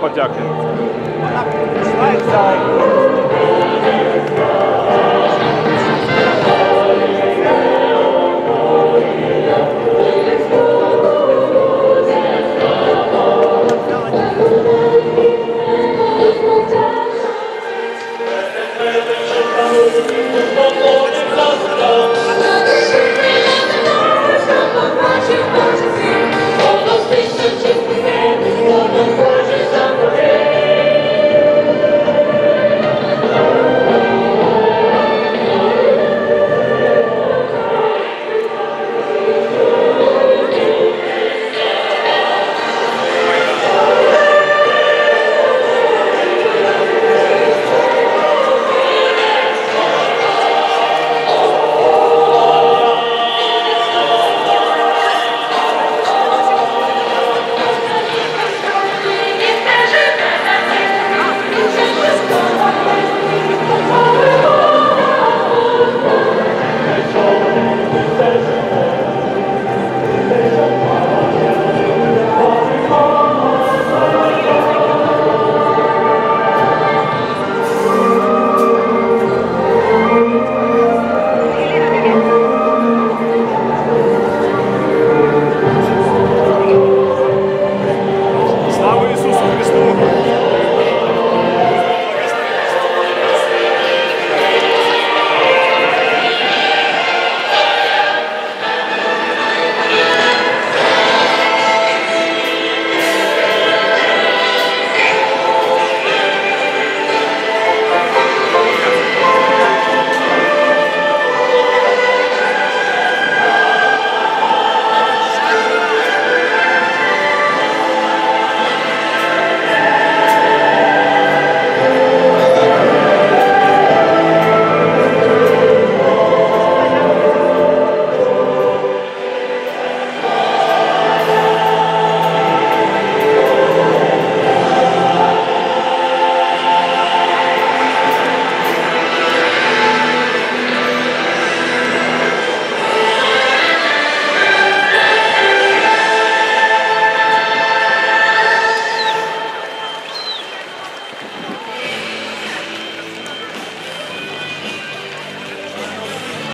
подяки.